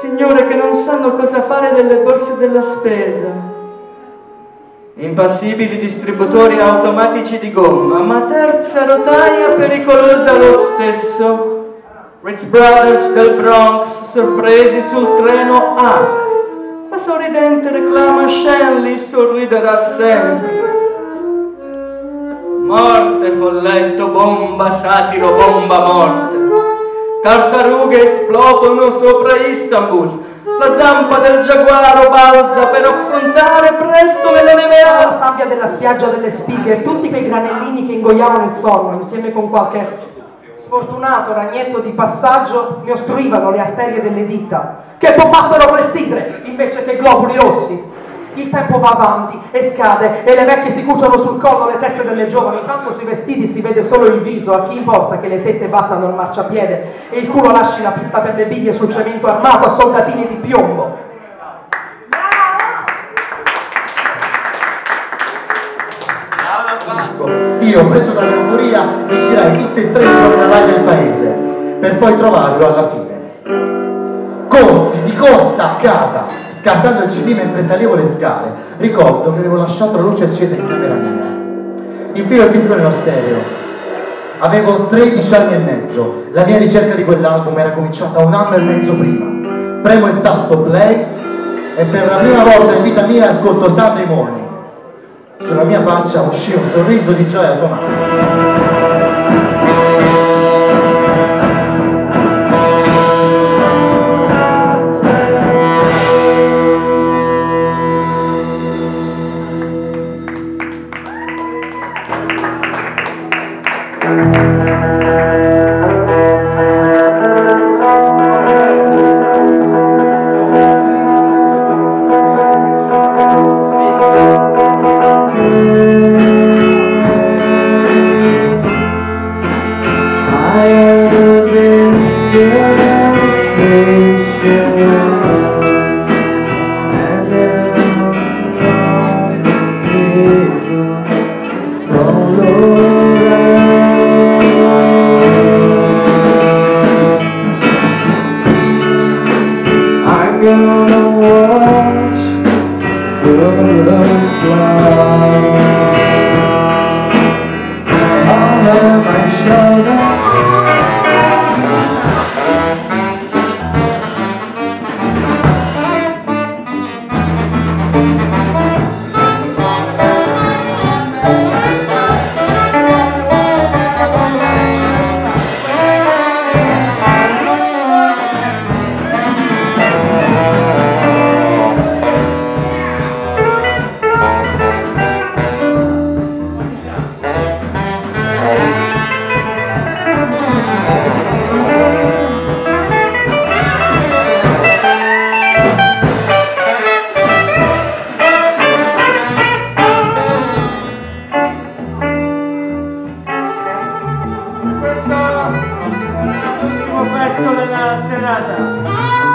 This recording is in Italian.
signore che non sanno cosa fare delle borse della spesa. Impassibili distributori automatici di gomma, ma terza rotaia pericolosa lo stesso. Ritz Brothers del Bronx, sorpresi sul treno A. Ma sorridente reclama Shanley, sorriderà sempre. Morte, folletto, bomba, satiro, bomba, morte. Tartarughe esplodono sopra Istanbul. La zampa del giaguaro balza per affrontare presto nella nevea. La sabbia della spiaggia delle spighe e tutti quei granellini che ingoiavano il sonno insieme con qualche sfortunato ragnetto di passaggio mi ostruivano le arterie delle dita che bombassero clessidre invece che globuli rossi. Il tempo va avanti e scade e le vecchie si cuciono sul collo le teste delle giovani, tanto sui vestiti si vede solo il viso, a chi importa che le tette battano il marciapiede e il culo lasci la pista per le biglie sul cemento armato a soldatini di piombo. Io, preso dall'euforia, mi girai tutti e tre i giornali del paese, per poi trovarlo alla fine. Corsi di corsa a casa, scartando il CD mentre salivo le scale. Ricordo che avevo lasciato la luce accesa in camera mia. Infilo il disco nello stereo. Avevo 13 anni e mezzo. La mia ricerca di quell'album era cominciata un anno e mezzo prima. Premo il tasto play e per la prima volta in vita mia ascolto Sunday Morning. Sulla mia faccia uscì un sorriso di gioia automatico. I gonna watch the birds fly. questo ultimo pezzo della serata.